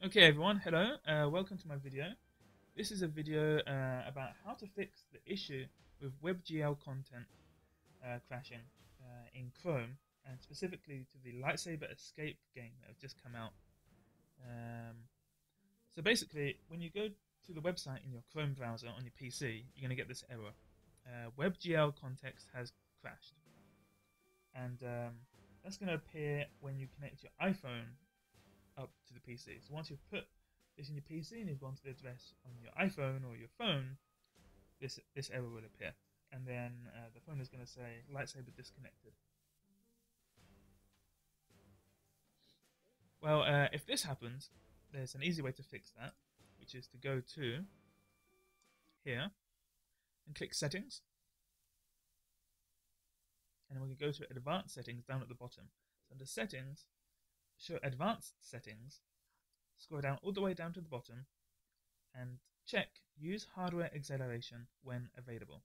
Okay everyone, hello, uh, welcome to my video. This is a video uh, about how to fix the issue with WebGL content uh, crashing uh, in Chrome and specifically to the Lightsaber Escape game that has just come out. Um, so basically, when you go to the website in your Chrome browser on your PC, you're going to get this error. Uh, WebGL context has crashed. And um, that's going to appear when you connect your iPhone up to the PC. So once you've put this in your PC and you've gone to the address on your iPhone or your phone, this this error will appear, and then uh, the phone is going to say lightsaber disconnected. Well, uh, if this happens, there's an easy way to fix that, which is to go to here and click settings, and then we can go to advanced settings down at the bottom. So under settings, show advanced settings, scroll down all the way down to the bottom, and check use hardware acceleration when available.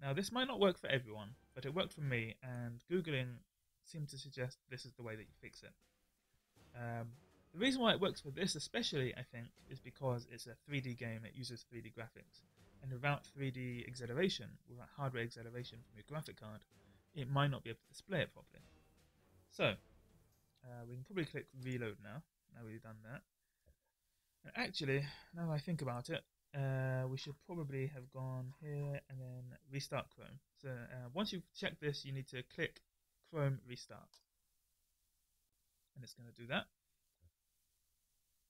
Now this might not work for everyone, but it worked for me and Googling seemed to suggest this is the way that you fix it. Um, the reason why it works for this especially, I think, is because it's a 3D game that uses 3D graphics. And without 3D acceleration, without hardware acceleration from your graphic card, it might not be able to display it properly. So, uh, we can probably click reload now, now we've done that. Actually, now I think about it, uh, we should probably have gone here and then restart Chrome. So uh, once you've checked this, you need to click Chrome restart. And it's going to do that.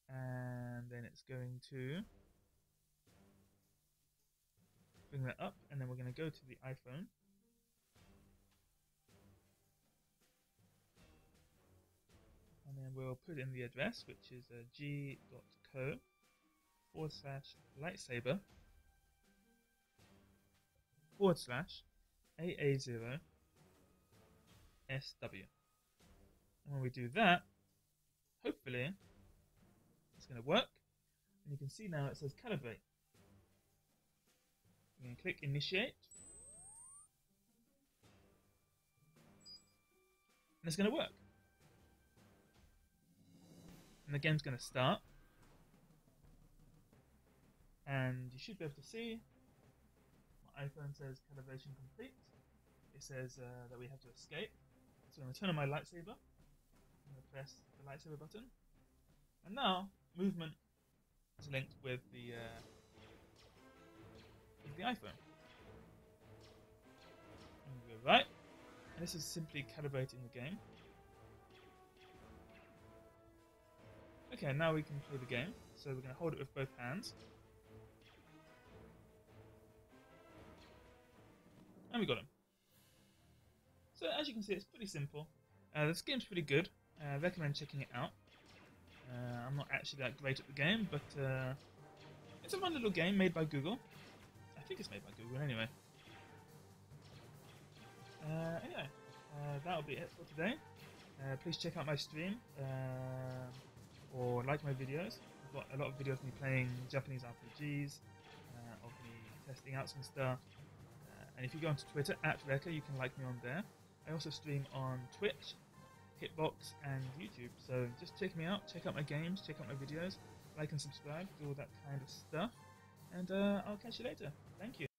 And then it's going to bring that up, and then we're going to go to the iPhone. And we'll put in the address which is uh, g.co forward slash lightsaber forward slash AA0 SW. And when we do that, hopefully it's going to work. And you can see now it says calibrate. We're going to click initiate. And it's going to work and the game's going to start. And you should be able to see my iPhone says calibration complete. It says uh, that we have to escape. So I'm going to turn on my lightsaber. I'm going to press the lightsaber button. And now movement is linked with the uh, with the iPhone. And we go right. And this is simply calibrating the game. Okay, now we can play the game. So we're going to hold it with both hands. And we got him. So as you can see, it's pretty simple. Uh, this game's pretty good. I uh, recommend checking it out. Uh, I'm not actually that great at the game, but uh, it's a fun little game made by Google. I think it's made by Google anyway. Uh, anyway, uh, that'll be it for today. please check out my stream like my videos. I've got a lot of videos of me playing Japanese RPGs, uh, of me testing out some stuff. Uh, and if you go onto Twitter, at Rekka, you can like me on there. I also stream on Twitch, Hitbox, and YouTube. So just check me out, check out my games, check out my videos, like and subscribe, do all that kind of stuff. And uh, I'll catch you later. Thank you.